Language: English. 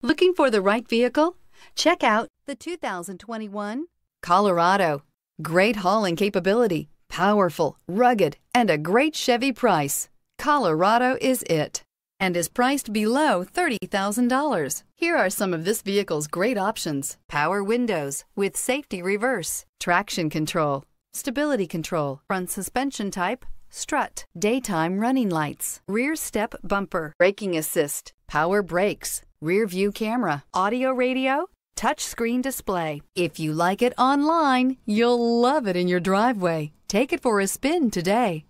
Looking for the right vehicle? Check out the 2021 Colorado. Great hauling capability, powerful, rugged, and a great Chevy price. Colorado is it and is priced below $30,000. Here are some of this vehicle's great options. Power windows with safety reverse, traction control, stability control, front suspension type, strut, daytime running lights, rear step bumper, braking assist, power brakes, rear view camera, audio radio, touchscreen display. If you like it online, you'll love it in your driveway. Take it for a spin today.